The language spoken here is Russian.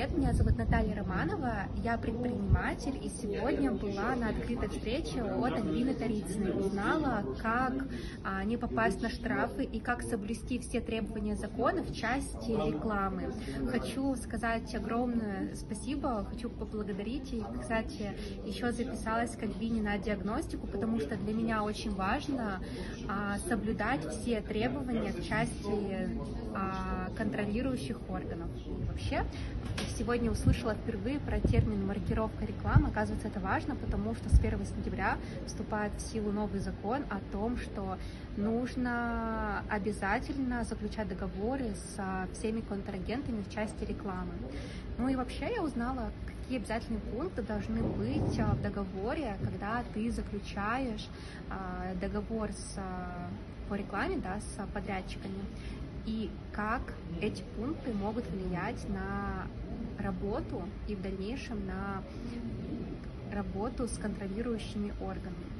Привет, меня зовут Наталья Романова, я предприниматель, и сегодня была на открытой встрече от Альбины Тарицыной. Узнала, как а, не попасть на штрафы и как соблюсти все требования закона в части рекламы. Хочу сказать огромное спасибо, хочу поблагодарить и, кстати, еще записалась к Альбине на диагностику, потому что для меня очень важно а, соблюдать все требования в части а, контролирующих органов. Вообще, сегодня услышала впервые про термин маркировка рекламы. Оказывается, это важно, потому что с 1 сентября вступает в силу новый закон о том, что нужно обязательно заключать договоры с всеми контрагентами в части рекламы. Ну и вообще я узнала, какие обязательные пункты должны быть в договоре, когда ты заключаешь а, договор с, по рекламе да, с подрядчиками и как эти пункты могут влиять на работу и в дальнейшем на работу с контролирующими органами.